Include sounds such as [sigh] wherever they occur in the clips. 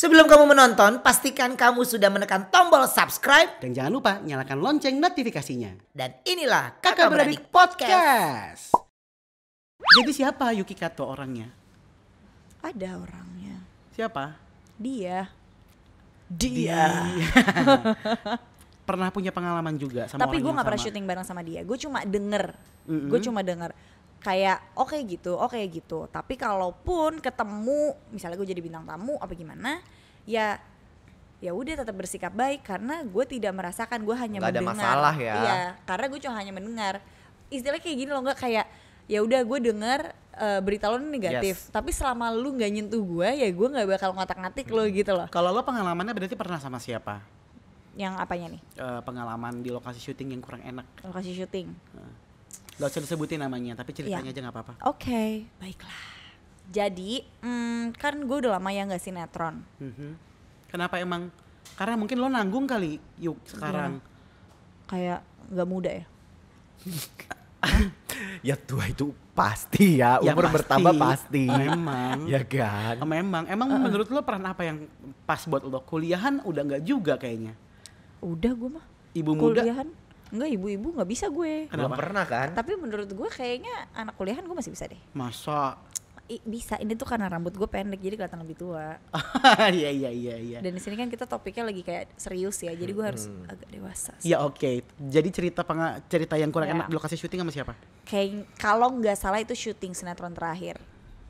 Sebelum kamu menonton, pastikan kamu sudah menekan tombol subscribe. Dan jangan lupa nyalakan lonceng notifikasinya. Dan inilah Kakak Beradik Podcast. Jadi siapa Yuki Kato orangnya? Ada orangnya. Siapa? Dia. [laughs] Pernah punya pengalaman juga sama Tapi gue nggak pernah syuting bareng sama dia. Gue cuma denger. Mm-mm. Gue cuma denger. Kayak oke gitu, oke gitu. Tapi kalaupun ketemu, misalnya gue jadi bintang tamu apa gimana, ya ya udah tetap bersikap baik karena gue tidak merasakan gue hanya Nggak ada mendengar. masalah ya. Iya, karena gue cuma hanya mendengar. Istilahnya kayak gini loh nggak kayak ya udah gue denger eh, berita lo negatif, tapi selama lu nggak nyentuh gue ya gue nggak bakal ngotak-ngatik lo gitu loh. Kalau lo pengalamannya berarti pernah sama siapa? Yang apanya nih? Eh, pengalaman di lokasi syuting yang kurang enak. Lokasi syuting. Gak usah disebutin namanya, tapi ceritanya Iya. aja nggak apa-apa. Oke, baiklah. Jadi, mm, kan gue udah lama ya nggak sinetron. Mhm. Kenapa emang? Karena mungkin lo nanggung kali yuk sekarang. Kayak nggak muda ya. [laughs] Ya tua itu pasti ya, Ya umur pasti. bertambah pasti. Memang. [laughs] ya kan. Oh, Memang, emang menurut lo peran apa yang pas buat lo? Kuliahan udah nggak juga kayaknya. Udah gue mah. Ibu muda, Kuliahan. Enggak, ibu-ibu nggak bisa gue. Belum Kenapa? pernah kan? Tapi menurut gue kayaknya anak kuliahan gue masih bisa deh. masa? I, bisa, ini tuh karena rambut gue pendek jadi kelihatan lebih tua. [laughs] Iya iya iya iya. Dan di sini kan kita topiknya lagi kayak serius ya, jadi gue harus agak dewasa. sih. Ya oke. Jadi cerita penga cerita yang kurang Ya. enak di lokasi syuting sama siapa? kayak kalau nggak salah itu syuting sinetron terakhir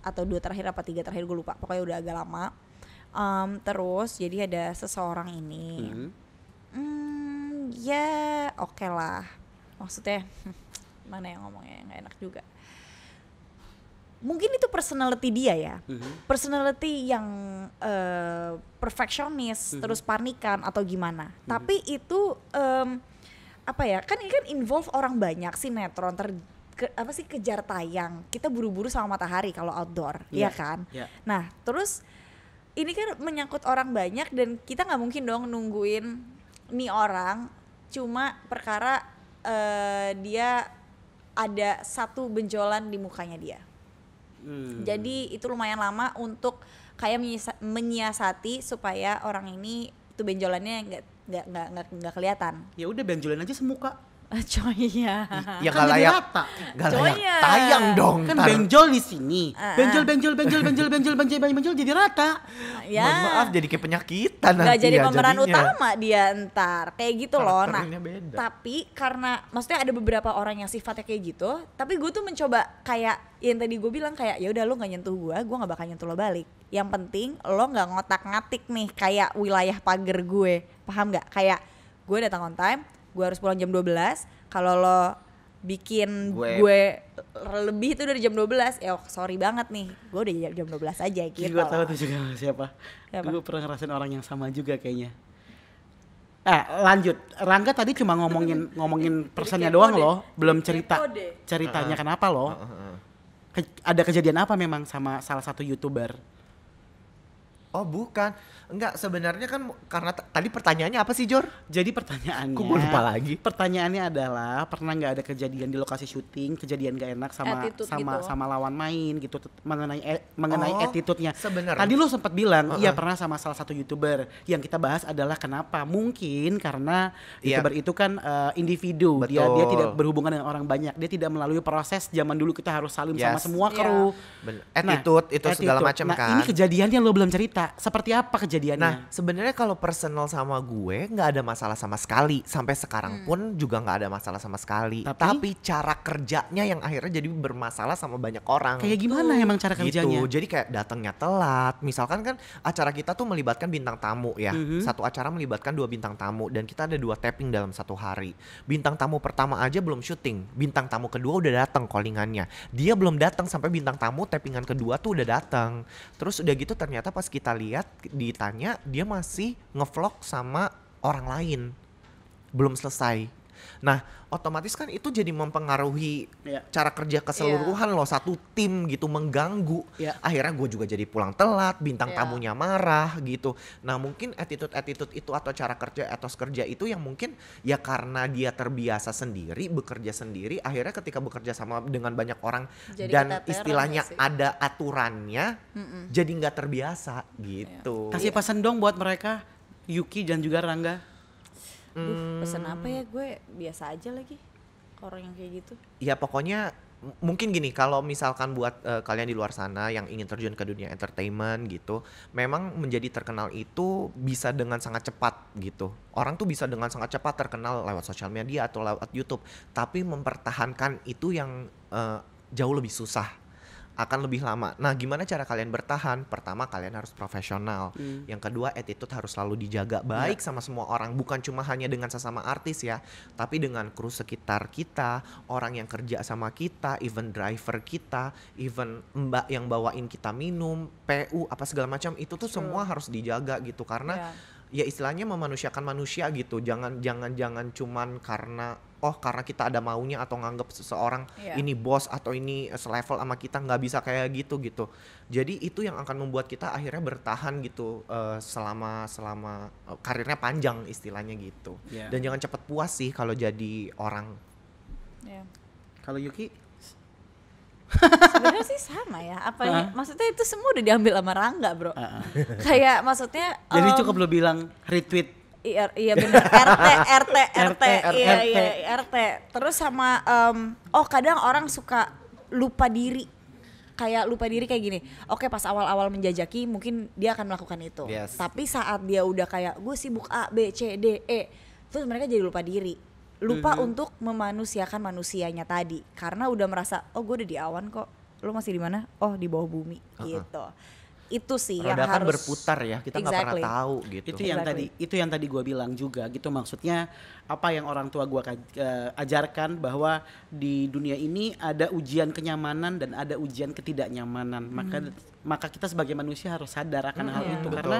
atau dua terakhir apa tiga terakhir gue lupa pokoknya udah agak lama Em, terus jadi ada seseorang ini Hmm. hmm, ya oke lah. Maksudnya [laughs] mana yang ngomongnya nggak enak juga. Mungkin itu personality dia ya. Mhm. personality yang eh, perfeksionis Mhm. terus panikan atau gimana. Tapi itu em, apa ya? Kan ini kan involve orang banyak sinetron ter ke- apa sih kejar tayang. Kita buru-buru sama matahari kalau outdoor Iya, ya kan? iya. nah terus ini kan menyangkut orang banyak dan kita nggak mungkin dong nungguin nih orang cuma perkara eh, dia ada satu benjolan di mukanya dia Hmm. jadi itu lumayan lama untuk kayak menyiasati supaya orang ini itu benjolannya nggak nggak nggak nggak kelihatan. Ya udah benjolin aja semuka. [laughs] Coy ya. Ya Kan layak. rata. Nggak layak Coya. tayang dong. Kan ntar. benjol di sini. Ah, Benjol ah. benjol benjol benjol benjol benjol benjol benjol jadi rata. Ya. Mohon maaf jadi kayak penyakitan nggak nanti jadi ya pemeran jadinya. utama dia ntar kayak gitu loh. Nah, beda. tapi karena maksudnya ada beberapa orang yang sifatnya kayak gitu, tapi gue tuh mencoba kayak yang tadi gue bilang kayak ya udah lo nggak nyentuh gue, gue nggak bakal nyentuh lo balik. Yang penting lo nggak ngotak-ngatik nih kayak wilayah pagar gue, paham nggak? Kayak gue datang on time, gue harus pulang jam 12 Kalau lo bikin Gue- gue, lebih itu dari jam 12 ya oh, sorry banget nih gue udah jam 12 aja gitu Gue tahu loh. tuh juga siapa. Siapa? Gue pernah ngerasain orang yang sama juga kayaknya. Eh lanjut, Rangga tadi cuma ngomongin [laughs] ngomongin persennya doang deh. loh, belum cerita ceritanya kenapa loh. Heeh. Ke- ada kejadian apa memang sama salah satu youtuber? Oh bukan, enggak sebenarnya kan karena tadi pertanyaannya apa sih Jor? Jadi pertanyaannya, Kok gue lupa lagi? Pertanyaannya adalah pernah nggak ada kejadian di lokasi syuting, kejadian gak enak sama Attitude sama gitu. sama lawan main gitu mengenai e- mengenai Oh, attitude-nya. sebenarnya. Tadi lu sempat bilang iya Uh-uh. pernah sama salah satu youtuber. Yang kita bahas adalah kenapa? Mungkin karena Iya. youtuber itu kan eh, individu, dia dia Betul. tidak berhubungan dengan orang banyak, dia tidak melalui proses zaman dulu kita harus salim sama Yes. semua Iya. kru. Ben- attitude itu segala attitude. macam nah, kan. ini kejadiannya lo belum cerita. Seperti apa kejadiannya? Nah, sebenarnya kalau personal sama gue nggak ada masalah sama sekali. Sampai Hmm. sekarang pun juga nggak ada masalah sama sekali. Tapi? Tapi, cara kerjanya yang akhirnya jadi bermasalah sama banyak orang. Kayak gimana emang cara kerjanya? Gitu. Jadi kayak datangnya telat. Misalkan kan acara kita tuh melibatkan bintang tamu ya. Mhm. Satu acara melibatkan dua bintang tamu dan kita ada dua tapping dalam satu hari. Bintang tamu pertama aja belum syuting. Bintang tamu kedua udah datang callingannya. Dia belum datang sampai bintang tamu tappingan kedua tuh udah datang. Terus udah gitu ternyata pas kita lihat ditanya dia masih ngevlog sama orang lain. Belum selesai. Nah, otomatis kan itu jadi mempengaruhi Iya. cara kerja keseluruhan loh satu tim gitu mengganggu. Iya. Akhirnya gue juga jadi pulang telat, bintang Iya. tamunya marah gitu. Nah, mungkin attitude-attitude itu atau cara kerja etos kerja itu yang mungkin ya karena dia terbiasa sendiri, bekerja sendiri, akhirnya ketika bekerja sama dengan banyak orang Jadi dan istilahnya sih? ada aturannya, jadi nggak terbiasa gitu. Kasih pesan dong buat mereka Yuki dan juga Rangga. Duh, pesen apa ya gue biasa aja lagi orang yang kayak gitu. Ya pokoknya mungkin gini kalau misalkan buat eh, kalian di luar sana yang ingin terjun ke dunia entertainment gitu, memang menjadi terkenal itu bisa dengan sangat cepat gitu. Orang tuh bisa dengan sangat cepat terkenal lewat sosial media atau lewat YouTube, tapi mempertahankan itu yang eh, jauh lebih susah akan lebih lama. Nah, gimana cara kalian bertahan? Pertama, kalian harus profesional. Yang kedua, attitude harus selalu dijaga baik sama semua orang, bukan cuma hanya dengan sesama artis ya, tapi dengan kru sekitar kita, orang yang kerja sama kita, even driver kita, even mbak yang bawain kita minum, PU apa segala macam itu tuh semua harus dijaga gitu karena ya istilahnya memanusiakan manusia gitu. Jangan jangan jangan cuman karena oh karena kita ada maunya atau nganggap seseorang Iya. ini bos atau ini selevel sama kita nggak bisa kayak gitu gitu. Jadi itu yang akan membuat kita akhirnya bertahan gitu eh, selama selama eh, karirnya panjang istilahnya gitu. Iya. Dan jangan cepet puas sih kalau jadi orang. Ya. Kalau Yuki Sebenarnya sih sama ya. Apa Hah? maksudnya itu semua udah diambil sama Rangga, Bro. Ah. [laughs] Kayak maksudnya Jadi cukup lo bilang retweet Iya, iya bener RT, RT, RT, iya, RT. iya, RT. Terus sama, em, oh kadang orang suka lupa diri. Kayak lupa diri kayak gini. Oke pas awal-awal menjajaki mungkin dia akan melakukan itu. Yes. Tapi saat dia udah kayak gue sibuk A, B, C, D, E. Terus mereka jadi lupa diri. Lupa untuk memanusiakan manusianya tadi. Karena udah merasa, oh gue udah di awan kok. Lu masih di mana? Oh di bawah bumi gitu. Itu sih yang Roda kan harus berputar ya, kita nggak Exactly. pernah tahu gitu. itu yang Exactly. tadi itu yang tadi gue bilang juga gitu maksudnya apa yang orang tua gue ajarkan bahwa di dunia ini ada ujian kenyamanan dan ada ujian ketidaknyamanan maka maka kita sebagai manusia harus sadar akan hal iya. itu Betul. karena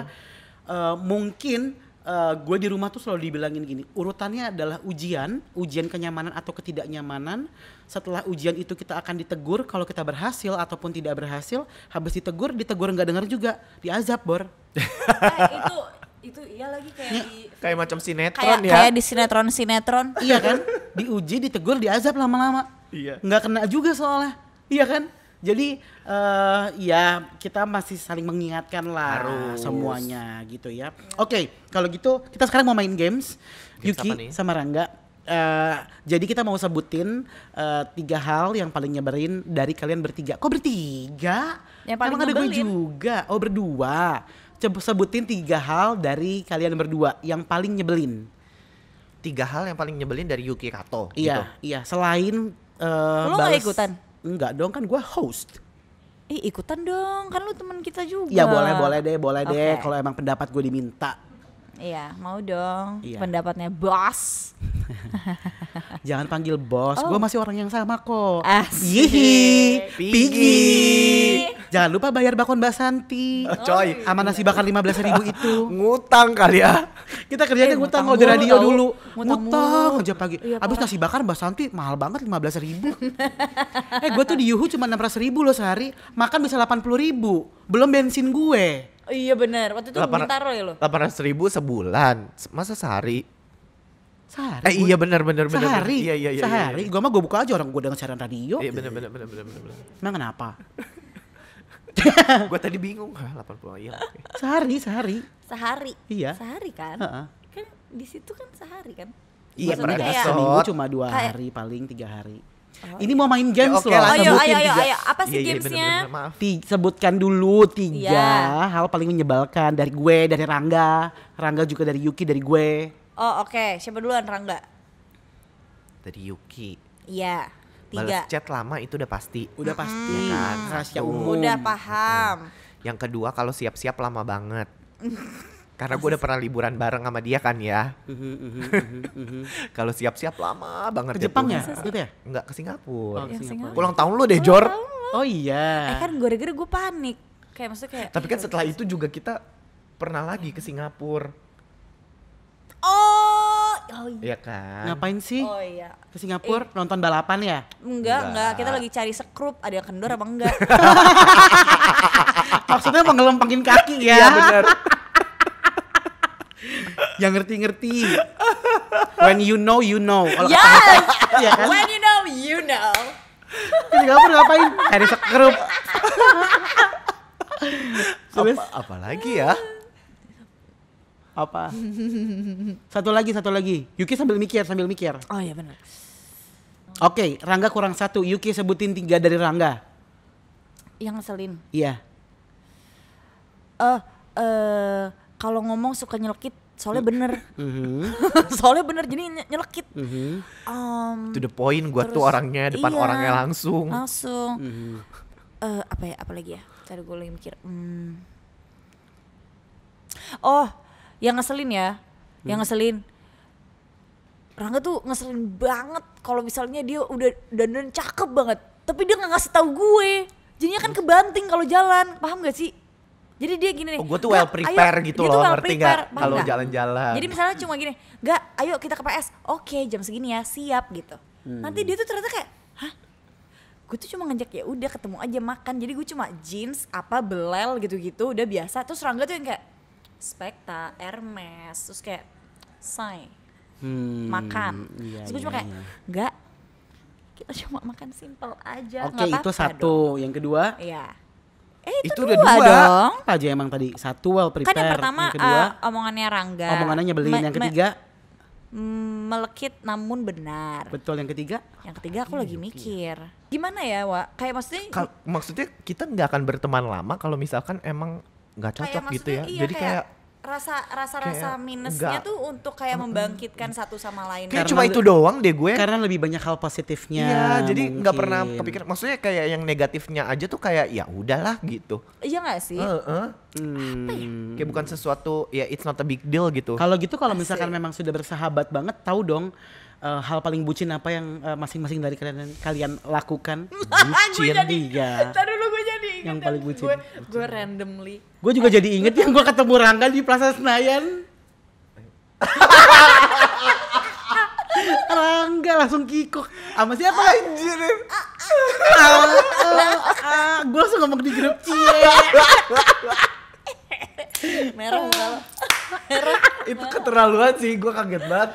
eh, mungkin gue di rumah tuh selalu dibilangin gini urutannya adalah ujian ujian kenyamanan atau ketidaknyamanan. Setelah ujian itu kita akan ditegur kalau kita berhasil ataupun tidak berhasil habis ditegur ditegur nggak dengar juga diazab bor. Eh, itu itu iya lagi kayak di Kayak macam sinetron kayak ya. kayak di sinetron sinetron iya kan? Diuji ditegur diazab lama-lama. Iya. nggak kena juga soalnya. Iya kan jadi eh ya kita masih saling mengingatkan lah Harus. semuanya gitu ya oke kalau gitu kita sekarang mau main games, Games Yuki sama Rangga Eh, jadi kita mau sebutin eh, tiga hal yang paling nyebelin dari kalian bertiga. Kok bertiga? Yang paling Emang ada gue juga. Oh berdua. Coba sebutin tiga hal dari kalian berdua yang paling nyebelin. Tiga hal yang paling nyebelin dari Yuki Kato gitu. Iya, iya. Selain eh Lu nggak bales- ikutan? Enggak dong, kan gue host. Ih ikutan dong, kan lu teman kita juga. Ya boleh, boleh deh, boleh deh. Oke. Kalau emang pendapat gue diminta. Iya, mau dong. Iya. Pendapatnya bos. [laughs] Jangan panggil bos, Oh. gue masih orang yang sama kok. Yihi. Piggy. Jangan lupa bayar bakon Mbak Santi. Oh, coy. Sama nasi bakar 15 ribu itu. Ngutang kali ya. Kita kerjanya Eh, ngutang ngutang kalau di mulu radio tau. dulu. Ngutang Ngutang aja pagi. Iya, Abis parah. nasi bakar Mbak Santi mahal banget 15 ribu. [laughs] eh gue tuh di Yuhu cuma 600 ribu loh sehari. Makan bisa 80 ribu. Belum bensin gue. Iya bener, waktu itu Delapan- Bintaro ya lo. 800 ribu sebulan. Masa sehari? Sehari. Eh gua- iya benar benar benar. Sehari. Iya iya iya. Sehari. Gue mah gue buka aja orang gue dengar siaran radio. Iya benar benar benar benar benar. Emang kenapa? Gue tadi bingung. Hah, 80 iya. oke. Sehari, sehari. Sehari. Iya. Sehari kan? Heeh. Kan di situ kan sehari kan? Iya, Maksudnya kayak- seminggu cuma dua kayak- hari paling tiga hari. Ini mau main games oke loh. lah, Ayo, sebutin ayo, ayo, tiga- ayo. Apa sih Iya, iya, gamesnya? Ti- sebutkan dulu tiga Iya. hal paling menyebalkan dari gue, dari Rangga, Rangga juga dari Yuki, dari gue. Oh oke, siapa duluan Rangga? Dari Yuki. Iya, Balas tiga. chat lama itu udah pasti. Udah pasti Iya kan? rahasia Satu. umum. Udah paham. Yang kedua kalau siap-siap lama banget. [laughs] Karena gue udah pernah liburan bareng sama dia kan ya. Mhm, mhm, mhm. Kalau siap-siap lama banget Ke Jepang ya? Gitu ya? Enggak ke Singapura. Oh, ke Singapura. Ulang tahun lu deh, Jor. Oh iya. Eh kan gara-gara gue panik. Kayak maksudnya kayak Tapi kan setelah itu juga kita pernah lagi ke Singapura. Oh Oh iya. Iya kan? Ngapain sih? Oh iya. Ke Singapura nonton balapan ya? Enggak, Enggak. enggak. Kita lagi cari sekrup. Ada yang kendor apa enggak? [laughs] Maksudnya mau ngelempengin kaki ya? Iya bener. [laughs] Yang ngerti-ngerti. When you know, you know. Kalau kata- yes! Iya kan? When you know, you know. Ke Singapura ngapain? Cari sekrup. Apa, apa lagi ya? Apa? Satu lagi, satu lagi. Yuki sambil mikir, sambil mikir. Oh iya benar. Oke, Rangga kurang satu. Yuki sebutin tiga dari Rangga. Yang ngeselin. Iya. Eh, eh kalau ngomong suka nyelekit, soalnya bener. Mhm, [laughs] soalnya bener jadi nye- nyelekit. mhm, Em, To the point gua tuh orangnya depan iya. orangnya langsung. langsung. mhm. Eh, apa ya? Apa lagi ya? Tadi gue lagi mikir. Hmm. Oh, yang ngeselin ya, yang Hmm. ngeselin. Rangga tuh ngeselin banget kalau misalnya dia udah dandan cakep banget, tapi dia nggak ngasih tahu gue. Jadinya kan kebanting kalau jalan, paham gak sih? Jadi dia gini nih. Oh, gua tuh "Gak, well prepare ayo." gitu loh, well ngerti nggak? Kalau nggak? jalan-jalan. Jadi misalnya cuma gini, "Gak, ayo kita ke PS." Oke, jam segini ya, siap gitu. Hmm. Nanti dia tuh ternyata kayak, "Hah? gue tuh cuma ngajak ya udah ketemu aja makan jadi gue cuma jeans apa belel gitu-gitu udah biasa terus Rangga tuh yang kayak Spekta, Hermes terus kayak say Hmm, makan iya, terus gue cuma iya, kayak iya. enggak kita cuma makan simple aja Oke, itu satu. dong." Yang kedua, iya eh itu, Itu dua, udah dua. dong apa aja emang tadi? Satu well prepare. kan yang pertama yang kedua, eh, omongannya Rangga omongannya nyebelin. Me- yang ketiga, mm, melekit namun benar betul yang ketiga. yang ketiga aku lagi mikir gimana ya Wak kayak maksudnya Kal- maksudnya kita nggak akan berteman lama kalau misalkan emang nggak kayak cocok gitu maksudnya ya. iya, Jadi kayak rasa rasa rasa kayak minusnya nggak- tuh untuk kayak membangkitkan satu sama lain kayak cuma itu doang deh gue. Karena lebih banyak hal positifnya. Iya, jadi nggak pernah kepikiran. Maksudnya kayak yang negatifnya aja tuh kayak ya udahlah gitu. iya nggak sih Heeh. Hmm. Kayak bukan sesuatu ya it's not a big deal gitu. Kalau gitu kalau misalkan Asik. memang sudah bersahabat banget, tahu dong eh, hal paling bucin apa yang eh, masing-masing dari kalian kalian lakukan? [laughs] bucin iya. Ntar dulu gue Yang paling bucin. gue, gue randomly Gue juga jadi inget yang gue ketemu Rangga di Plaza Senayan. [laughs] Rangga langsung kikuk sama siapa? Anjir. gue langsung ngomong di grup cie. [laughs] merah muka lo merah itu keterlaluan sih, gue kaget banget.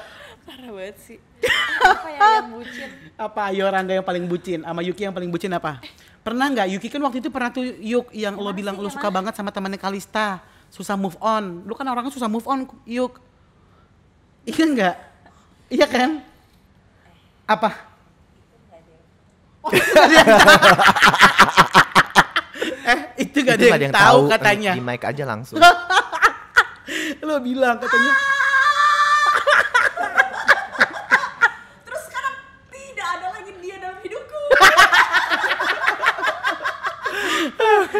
parah banget sih [laughs] apa ya yang bucin Apa ayo Rangga yang paling bucin sama Yuki yang paling bucin apa? Pernah nggak Yuki kan waktu itu pernah tuh Yuk yang lo bilang sih, lo suka banget sama temannya Kalista, susah move on. Lu kan orangnya susah move on Yuk. Iya nggak? Iya kan? Apa? Oh, nggak ada yang tahu. [laughs] eh itu gak ada Itu yang, nggak tahu katanya. Di mic aja langsung. [laughs] Lo bilang katanya. terus sekarang tidak ada lagi dia dalam hidupku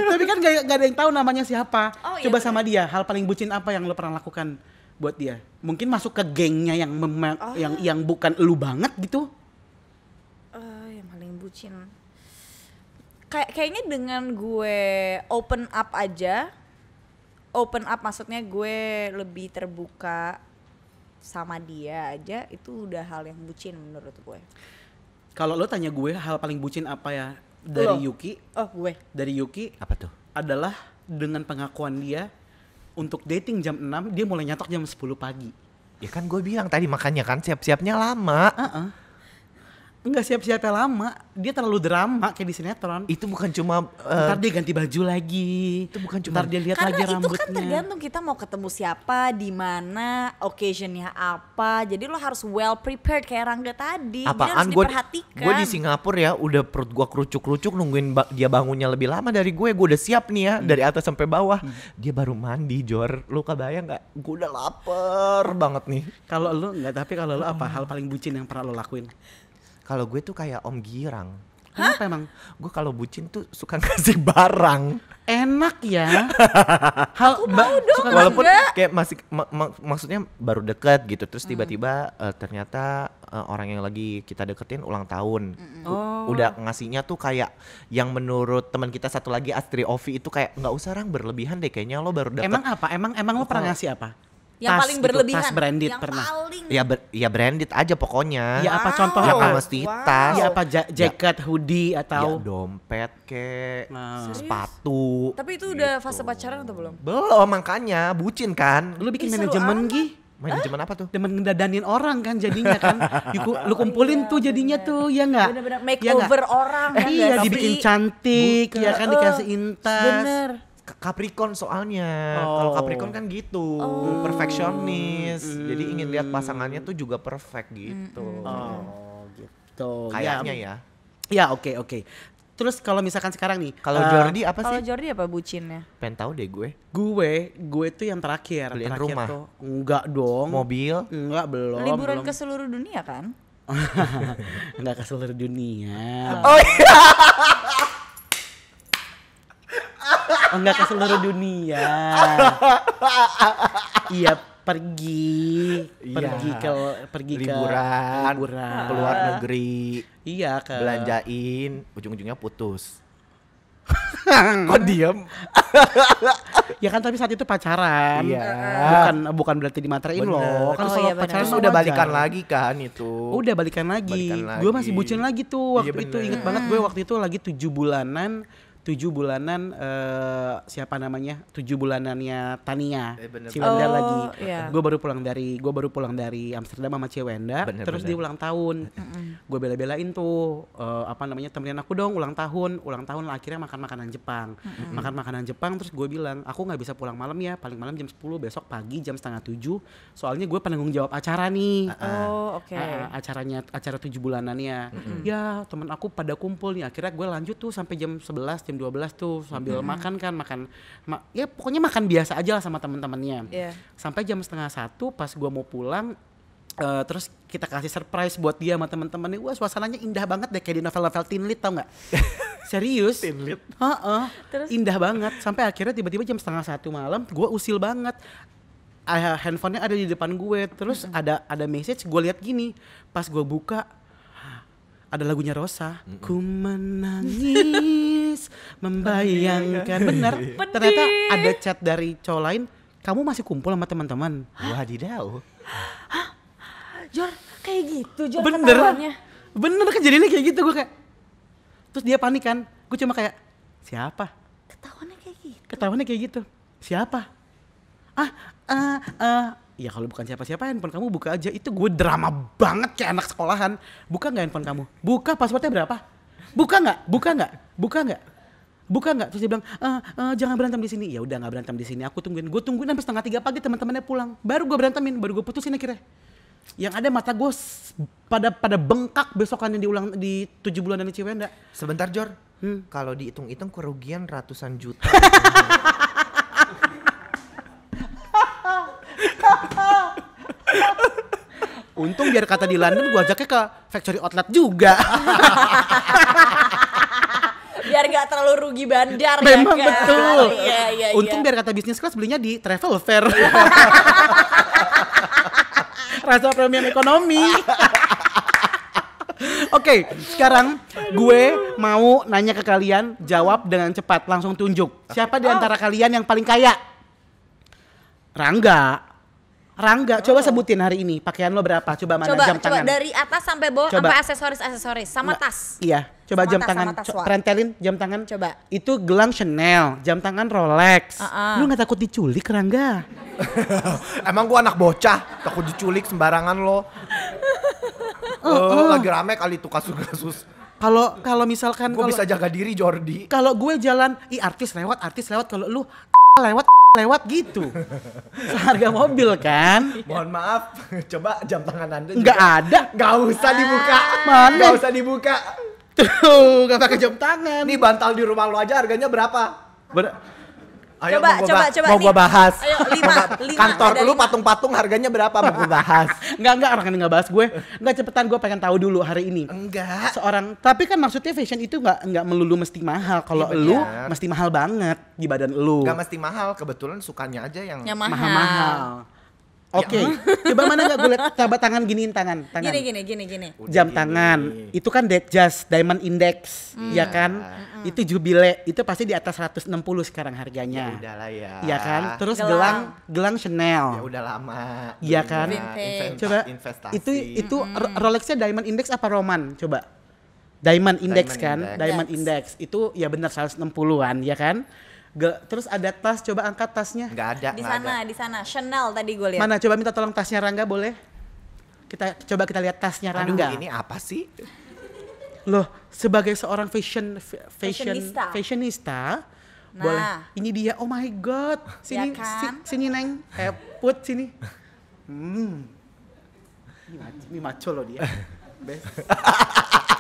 Tapi kan gak, gak ada yang tahu namanya siapa. Oh, iya Coba bener. sama dia, hal paling bucin apa yang lo pernah lakukan buat dia? Mungkin masuk ke gengnya yang mema- Oh. yang yang bukan lu banget gitu. Eh, yang paling bucin kayak kayaknya dengan gue open up aja open up maksudnya gue lebih terbuka sama dia aja itu udah hal yang bucin menurut gue Kalau lo tanya gue hal paling bucin apa ya dari Lo. Yuki? oh gue Dari Yuki Apa tuh? adalah dengan pengakuan dia untuk dating jam 6 dia mulai nyatok jam 10 pagi. Ya kan gue bilang tadi makanya kan siap-siapnya lama. Heeh. Enggak siap-siapnya lama, dia terlalu drama kayak di sinetron. Itu bukan cuma eh, Ntar dia ganti baju lagi. Itu bukan cuma- Ntar dia lihat karena lagi itu rambutnya. kan tergantung kita mau ketemu siapa di mana occasionnya apa. Jadi lo harus well prepared kayak Rangga tadi. Apaan? gue diperhatikan. gue di Singapura ya udah perut gue kerucuk-kerucuk nungguin ba- dia bangunnya lebih lama dari gue. Gue udah siap nih ya dari atas sampai bawah. Dia baru mandi Jor. Lu kebayang nggak? Gue udah lapar banget nih. Kalau lu enggak, tapi kalau lu apa hal paling bucin yang pernah lo lakuin? Kalau gue tuh kayak Om Girang Kenapa emang? gue kalau bucin tuh suka [laughs] ngasih barang Enak ya. [laughs] hal ba- suka walaupun enggak. kayak masih ma- ma- maksudnya baru deket gitu terus tiba-tiba eh, ternyata eh, orang yang lagi kita deketin ulang tahun U- udah ngasihnya tuh kayak yang menurut teman kita satu lagi Astri Ovi itu kayak nggak usah orang berlebihan deh kayaknya lo baru deket Emang apa? Emang emang lo pernah ngasih apa? Yang Tas paling gitu, berlebihan. tas branded yang pernah. paling Ya ber- ya branded aja pokoknya. Ya apa Wow. contohnya Ya apa? kan mesti Wow. tas. Ya apa ja- jaket, hoodie Ya atau dompet kek, Nah. Sepatu. Tapi itu udah Gitu. fase pacaran atau belum? Belum makanya bucin kan. lu bikin manajemen amat. Gi? Manajemen apa tuh? Demen ngedadanin orang kan jadinya kan. Lu, lu [laughs] kumpulin tuh jadinya tuh ya enggak? Bener-bener Ya nggak? makeover orang Eh, ya iya dibikin cantik Bukan. ya kan dikasih intas. Bener. Capricorn soalnya. Oh. Kalau Capricorn kan gitu, Oh. perfeksionis. Jadi ingin lihat pasangannya tuh juga perfect gitu. Oh, gitu. Kayaknya ya. ya. Ya, oke oke. Terus kalau misalkan sekarang nih, Kalau eh, Jordi apa Kalau sih? Jordi apa bucinnya? Pengen tahu deh gue. gue, gue tuh yang terakhir, Beliin terakhir rumah? tuh enggak dong. Mobil. Enggak belum. Liburan belum. ke seluruh dunia kan? [laughs] enggak ke seluruh dunia. Oh iya. [laughs] Enggak ke seluruh dunia. iya, pergi, Iya. pergi ke pergi Liburan. ke liburan. Keluar negeri. Iya, ke Belanjain. Ujung-ujungnya putus. [laughs] Kok diem? Ya kan tapi saat itu pacaran. Iya. Bukan bukan berarti dimaterin Bener. loh. Kan Oh, kalau iya, pacaran udah wajar. balikan lagi kan itu. Udah balikan lagi. Balikan Gue masih bucin lagi tuh waktu Iya, itu. bener. Ingat banget gue waktu itu lagi tujuh bulanan. Tujuh bulanan eh, siapa namanya? Tujuh bulanannya Tania. Eh, bener. Ciwenda Oh, lagi. iya. Gue baru pulang dari gue baru pulang dari Amsterdam sama Ciwenda. Bener, terus bener. dia ulang tahun. Gue bela-belain tuh eh, apa namanya temenin aku dong ulang tahun. Ulang tahun lah, akhirnya makan makanan Jepang. Makan makanan Jepang terus gue bilang aku nggak bisa pulang malam ya. Paling malam jam 10 besok pagi jam setengah tujuh. Soalnya gue penanggung jawab acara nih. Oh, oke. Ah, ah, acaranya acara tujuh bulanannya ya temen aku pada kumpul nih akhirnya gue lanjut tuh sampai jam 11 jam 12 tuh sambil makan kan makan ma- ya pokoknya makan biasa aja lah sama teman-temannya Iya. sampai jam setengah satu pas gue mau pulang eh, terus kita kasih surprise buat dia sama teman-temannya wah suasananya indah banget deh kayak di novel-novel teen lit tau nggak? [laughs] Serius? Teen lit Terus? indah banget. Sampai akhirnya tiba-tiba jam setengah satu malam gue usil banget. Ah, handphonenya ada di depan gue. Terus ada ada message gue lihat gini. Pas gue buka ada lagunya Rosa. Ku menangis membayangkan. Bener ternyata ada chat dari cowok lain kamu masih kumpul sama teman-teman? Wadidaw. Jor, kayak gitu Jor bener. ketahuannya. bener kejadiannya kayak gitu gue kayak terus dia panik kan. Gue cuma kayak siapa? Ketahuannya kayak gitu. ketahuannya kayak gitu. Siapa? Ah ah ah. Ya kalau bukan siapa-siapa handphone kamu buka aja. Itu gue drama banget kayak anak sekolahan. Buka nggak handphone kamu? Buka passwordnya berapa buka nggak? Buka nggak? Buka nggak? Buka nggak? Terus dia bilang "Eh, eh, jangan berantem di sini. Ya udah nggak berantem di sini. Aku tungguin. Gue tungguin sampai setengah tiga pagi teman-temannya pulang. Baru gue berantemin baru gue putusin akhirnya. Yang ada mata gue pada pada bengkak besokannya diulang di tujuh bulan dari Ciwenda. Sebentar Jor. Hmm. Kalau dihitung-hitung kerugian ratusan juta. [laughs] [laughs] Untung biar kata di London gue ajaknya ke factory outlet juga. [laughs] Biar gak terlalu rugi bandar Memang ya kan? betul. [laughs] Iya, iya, Untung iya. biar kata bisnis kelas belinya di travel fair. [laughs] Rasa premium ekonomi. Oke, sekarang gue mau nanya ke kalian, jawab dengan cepat, langsung tunjuk. Siapa di antara kalian yang paling kaya? Rangga. Rangga, coba sebutin hari ini pakaian lo berapa? Coba mana Coba, jam coba tangan. dari atas sampai bawah Coba. sampai aksesoris aksesoris sama Nggak, tas. Iya, coba Sama jam tas, tangan. tas. Prentelin jam tangan. Coba. Itu gelang Chanel, jam tangan Rolex. Uh-uh. Lu nggak takut diculik, Rangga? [laughs] Emang gua anak bocah, takut diculik sembarangan lo. [laughs] Oh, lagi rame kali tuh kasus-kasus. Kalau kalau misalkan Gua kalau bisa jaga diri Jordi. kalau gue jalan, ih artis lewat, artis lewat. Kalau lu [laughs] lewat, lewat gitu. Seharga mobil kan? Mohon maaf, coba jam tangan Anda Nggak ada. Gak usah dibuka. Mana? Gak usah dibuka. Tuh, nggak pakai jam tangan. Ini bantal di rumah lo aja harganya berapa? Ber- Ayo Coba, mau coba, coba Mau gua bahas. Ayo, lima, [laughs] lima, Kantor lu patung-patung harganya berapa mau gua bahas? [laughs] Enggak, enggak, orang ini nggak bahas gue. Enggak cepetan, gue pengen tahu dulu hari ini. Enggak. Seorang, tapi kan maksudnya fashion itu nggak nggak melulu mesti mahal. Kalau Iya, lu mesti mahal banget di badan lu. Gak mesti mahal, kebetulan sukanya aja yang Yang Oke, coba mana nggak gue lihat coba tangan giniin tangan, tangan. Gini gini gini gini. Udah Jam gini. tangan, itu kan dead just, diamond index, Hmm. ya kan? Itu jubile, itu pasti di atas 160 sekarang Ya harganya. udahlah ya. Iya kan? Terus Gelang. gelang, gelang Chanel. Ya udah lama. Iya kan? Vintage. Coba investasi. itu itu Ro- Rolexnya Diamond Index apa Roman? Coba. Diamond Index Diamond kan? Index. Diamond Index. Itu ya benar 160-an ya kan? Ge- terus ada tas, coba angkat tasnya. nggak ada, Di nggak ada. sana di sana Chanel tadi gue lihat. Mana coba minta tolong tasnya Rangga boleh? Kita coba kita lihat tasnya Aduh, Rangga. ini apa sih? Loh, sebagai seorang fashion fa- fashion Fashionista. fashionista, Nah. boleh. Ini dia. Oh my god. Sini Ya kan? si- sini Neng. Eh, put sini. Hmm. Ini maco, ini maco loh dia. Best. [laughs]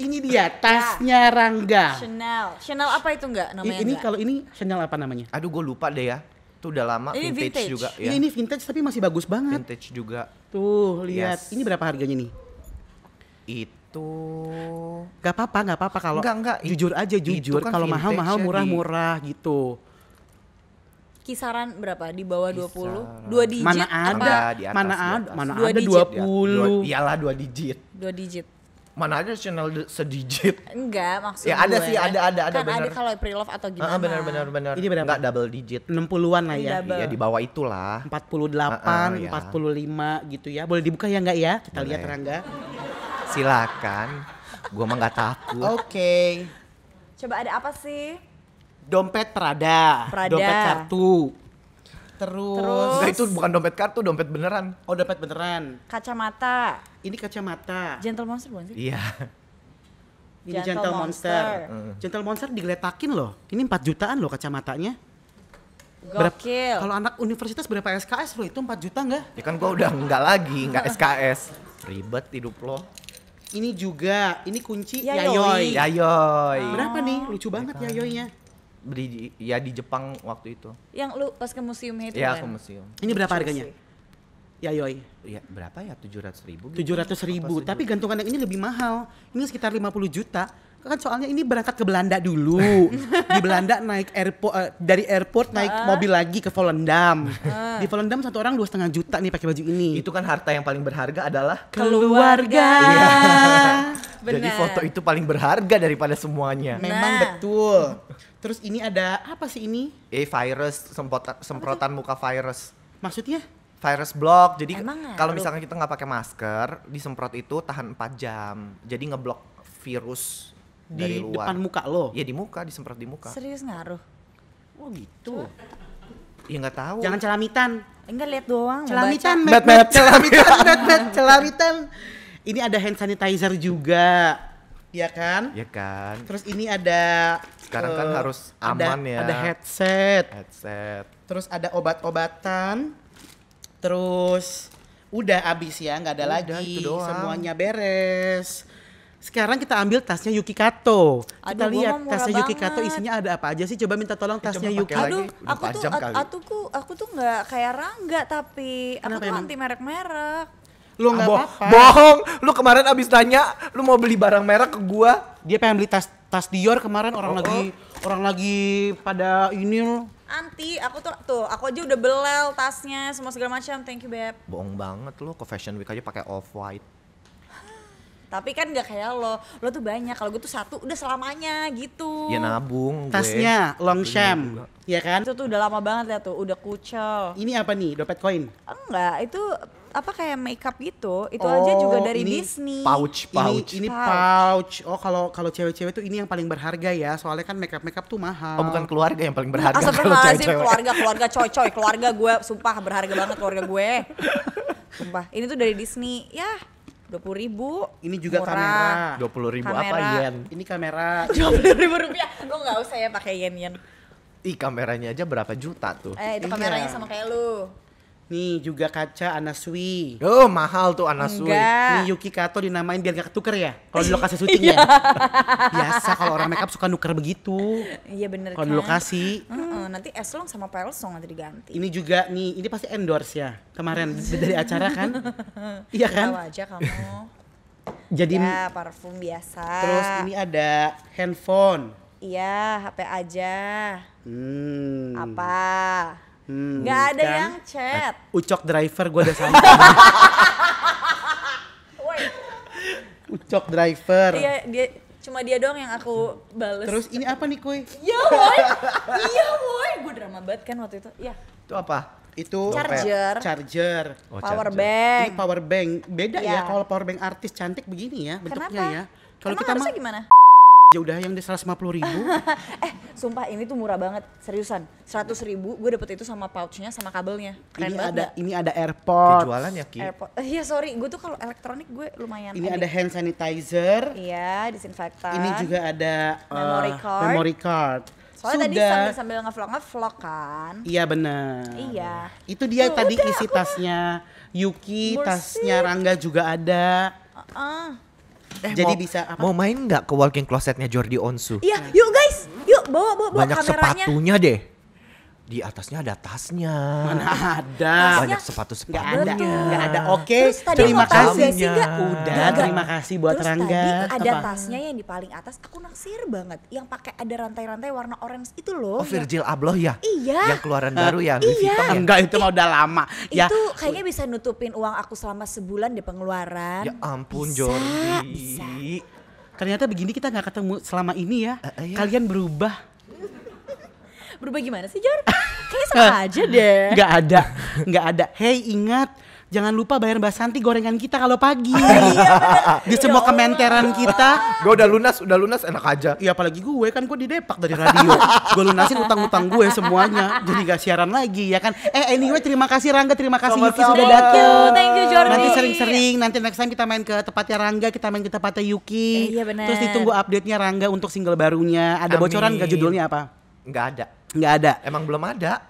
ini dia tasnya Rangga. Chanel. Chanel apa itu enggak namanya? ini enggak? kalau ini Chanel apa namanya? Aduh, gue lupa deh ya. Itu udah lama Ini vintage, vintage. juga Iya, ya. ini vintage tapi masih bagus banget. vintage juga. Tuh, lihat. Yes. Ini berapa harganya nih? Itu Gak apa-apa, gak apa-apa kalau Enggak, enggak. jujur aja jujur. kan kalau mahal-mahal, di- murah-murah gitu. kisaran berapa? Di bawah 20? Kisaran. Dua digit Mana apa? ada? Ada, di atas, mana di ada? atas. Mana ada digit. 20. Dua, iyalah dua digit. Dua digit. Mana ada channel sedigit? Enggak, maksud Ya, ada gue. sih, ada, ada, ada, Kan ada bener. kalau pre-love atau gimana. Ah, benar benar benar. Ini berapa? Enggak double digit. 60-an lah ya. double. Iya di bawah itulah. 48, Ah, ah, ya. 45 gitu ya. Boleh dibuka ya enggak ya? Kita lihat Boleh. Rangga. Silakan. Gua mah nggak takut. Oke. Coba ada apa sih? Dompet Prada. Prada. Dompet kartu. Terus, Terus? Enggak itu bukan dompet kartu, dompet beneran. oh dompet beneran. Kacamata. Ini kacamata. Gentle Monster bukan sih? Iya. Ini Gentle Gentle Monster. Monster. Gentle Monster digeletakin loh. Ini 4 jutaan loh kacamatanya. Berapa- Gokil. Kalau anak universitas berapa SKS loh? Itu 4 juta enggak? Ya kan gua udah enggak lagi, enggak SKS. Ribet hidup lo. Ini juga, ini kunci Yayoi. Yayoi. Yayoy. Berapa nih? Lucu banget Yayoinya. Di- ya di Jepang waktu itu. Yang lu pas ke museum itu Ya kan? ke museum. Ini berapa harganya? sih. Yayoi. Ya berapa ya? 700 ribu? 700 ribu, tapi gantungan yang ini lebih mahal. Ini sekitar 50 juta. Kan soalnya ini berangkat ke Belanda dulu. [laughs] Di Belanda naik airport eh, dari airport naik mobil lagi ke Volendam. Di Volendam satu orang dua setengah juta nih pakai baju ini. Itu kan harta yang paling berharga adalah keluarga. [laughs] Jadi Benar. foto itu paling berharga daripada semuanya. Memang Nah. betul. Terus ini ada apa sih ini? Eh virus semprotan, semprotan muka virus. Maksudnya? Virus block. Jadi kalau misalkan kita nggak pakai masker, disemprot itu tahan 4 jam. Jadi ngeblok virus dari Di luar. depan muka lo. Ya di muka, disemprot di muka. Serius ngaruh? Oh gitu. Ya nggak tahu. Jangan celamitan. Enggak lihat doang. Celamitan, met, met, celamitan, met, met, celamitan. Ini ada hand sanitizer juga. Ya kan? Ya kan. Terus ini ada Sekarang kan eh, harus ada- aman ya. Ada headset, Headset. terus ada obat-obatan. Terus udah abis ya, nggak ada Udah, lagi. itu doang. Semuanya beres. Sekarang kita ambil tasnya Yuki Kato. Kita Aduh, lihat tasnya Yuki Kato banget. isinya ada apa aja sih? Coba minta tolong tasnya coba Yuki. Aduh, aku tuh jam at- kali. aku tuh aku tuh nggak kayak Rangga tapi aku Kenapa tuh emang? anti merek-merek. Lu nggak Boh- apa-apa. Bohong. Lu kemarin abis tanya, lu mau beli barang merek ke gua. Dia pengen beli tas tas Dior kemarin orang Oh, lagi orang lagi pada ini loh. Anti, aku tuh tuh aku aja udah belel tasnya semua segala macam. Thank you beb. Bohong banget lu ke Fashion Week aja pakai off white. Tapi kan nggak kayak lo, lo tuh banyak. Kalau gue tuh satu udah selamanya gitu. Ya nabung gue. Tasnya Longchamp, juga. ya kan? Itu tuh udah lama banget ya tuh, udah kucel. Ini apa nih? Dompet koin. Enggak, itu apa kayak makeup gitu. Itu aja juga Oh, dari ini Disney. Pouch, pouch. Ini ini Pouch. pouch. Oh, kalau kalau cewek-cewek tuh ini yang paling berharga ya. Soalnya kan makeup makeup tuh mahal. Oh bukan keluarga yang paling berharga [laughs] kalau Astagfirullahaladzim, cewek-cewek. keluarga, keluarga coy coy, keluarga gue sumpah berharga banget keluarga gue. Sumpah, ini tuh dari Disney, ya dua puluh ribu. Ini juga Murah. kamera. Dua puluh ribu apa Kamera. yen? Ini kamera. [laughs] Dua puluh ribu rupiah, lo nggak usah ya pakai yen yen. Ih kameranya aja berapa juta tuh? Eh itu Iya. kameranya sama kayak lu. Nih juga kaca Anasui. Oh mahal tuh Anasui. Enggak. Nih Yuki Kato dinamain biar gak ketuker ya kalau di lokasi [laughs] syutingnya. Biasa kalau orang makeup suka nuker begitu. Iya bener Kalau kan. di lokasi. Heeh, nanti Eslong sama Pelsong nanti diganti. Ini juga nih, ini pasti endorse ya. Kemarin dari acara kan? [laughs] iya Tahu kan? aja kamu. Jadi ya parfum biasa. terus ini ada handphone. Iya HP aja. Hmm. Apa? Hmm, Nggak ada kan? yang chat. Ucok driver gue udah sampai. [laughs] Ucok driver. Iya, dia cuma dia doang yang aku bales. Terus ini apa nih kuy? Iya boy, iya boy, gue drama banget kan waktu itu. Iya, Itu apa? Itu Charger. Charger. Oh, power charger. bank. Ini power bank. Beda ya Iya. kalau power bank artis cantik begini ya bentuknya Kenapa? ya. Kalau kita mah gimana? Ya udah yang di 150 ribu. [laughs] eh, sumpah ini tuh murah banget, seriusan. 100 ribu, gue dapet itu sama pouchnya, sama kabelnya. Keren ini banget ada nggak? ini ada AirPod. Kejualan ya Ki? Airpod. Eh, iya sorry, gue tuh kalau elektronik gue lumayan. Ini ada hand sanitizer. Iya, disinfektan. Ini juga ada uh, Memory card. memory card. Soalnya tadi Sudah. sambil sambil ngevlog ngevlog kan. Iya benar. Iya. Itu dia Tuh, tadi udah, isi tasnya Yuki, Bersih. tasnya Rangga juga ada. Ah. Eh, Jadi mau- bisa apa? Mau main nggak ke walking closetnya Jordi Onsu? Iya, yuk guys, yuk bawa bawa bawa Banyak kameranya. sepatunya deh. Di atasnya ada tasnya. Mana ada? Banyak Tasnya sepatu Nggak sepatunya. ada, nggak ada. Oke, tadi terima kasih. Udah, Nggak, terima kasih buat Terus Rangga. tadi ada Apa? tasnya yang di paling atas, aku naksir banget. Yang pakai ada rantai-rantai warna orange itu loh. Oh Virgil Abloh ya? Iya. Yang keluaran baru ya, Iya. Vuitton ya? Enggak, itu mah udah lama. Ya, Itu kayaknya bisa nutupin uang aku selama sebulan di pengeluaran. Ya ampun Bisa, Jordi. Bisa. ternyata begini kita nggak ketemu selama ini ya. Eh, eh, iya. Kalian berubah. Berubah gimana sih, Jor? Kayaknya sama [laughs] aja deh. Nggak ada, nggak ada. Hey ingat, jangan lupa bayar Mbak Santi gorengan kita kalau pagi. Di semua kementeran kita. Gue udah lunas, udah lunas enak aja. Ya apalagi gue kan gue didepak dari radio. gue lunasin utang-utang gue semuanya. Jadi gak siaran lagi ya kan. Eh anyway terima kasih Rangga, terima kasih Yuki sudah Thank datang. you, thank you, Jordi. Nanti sering-sering, nanti next time kita main ke tempatnya Rangga, kita main ke tempatnya Yuki. Eh, iya benar. Terus ditunggu update-nya Rangga untuk single barunya. Ada bocoran Amin. gak judulnya apa? Nggak ada. Nggak ada. Emang belum ada.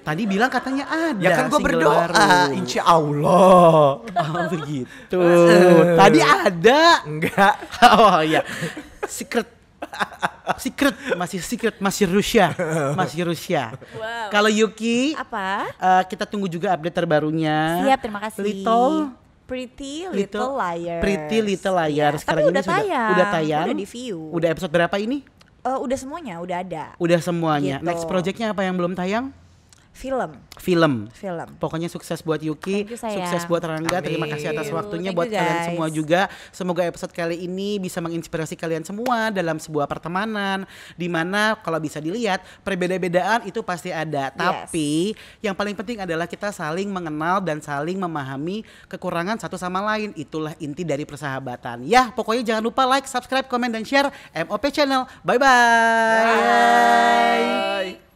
Tadi bilang katanya ada. Ya kan gue berdoa, baru. insya Allah. [laughs] Oh begitu. [laughs] Tadi ada. Enggak. [laughs] Oh iya. Secret. Secret masih secret masih Rusia. Masih Rusia. Wow. Kalau Yuki Apa? eh, kita tunggu juga update terbarunya. Siap, terima kasih. Little Pretty Little, Liars. Pretty Little Liars. Iya, Sekarang tapi ini udah sudah tayang. udah tayang. Udah di view. Udah episode berapa ini? Eh, udah semuanya, udah ada. Udah semuanya. Gitu. Next projectnya apa yang belum tayang? Film, Film. film. Pokoknya sukses buat Yuki, you, sukses buat Rangga. Terima Amin. kasih atas waktunya Thank buat you, kalian guys. semua juga. Semoga episode kali ini bisa menginspirasi kalian semua dalam sebuah pertemanan di mana kalau bisa dilihat perbeda-bedaan itu pasti ada. Tapi yang paling penting adalah kita saling mengenal dan saling memahami kekurangan satu sama lain. Itulah inti dari persahabatan. Ya, pokoknya jangan lupa like, subscribe, komen dan share MOP channel. Bye bye. Bye.